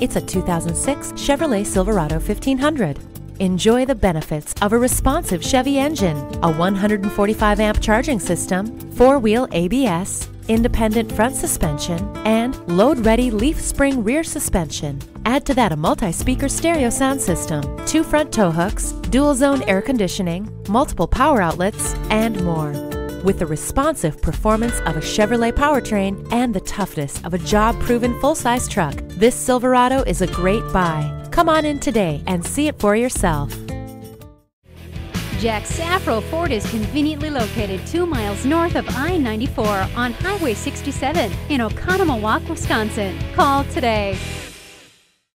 It's a 2006 Chevrolet Silverado 1500. Enjoy the benefits of a responsive Chevy engine, a 145 amp charging system, four wheel ABS, independent front suspension, and load ready leaf spring rear suspension. Add to that a multi speaker stereo sound system, two front tow hooks, dual zone air conditioning, multiple power outlets, and more. With the responsive performance of a Chevrolet powertrain and the toughness of a job proven full size truck, this Silverado is a great buy. Come on in today and see it for yourself. Jack Safro Ford is conveniently located two miles north of I 94 on Highway 67 in Oconomowoc, Wisconsin. Call today.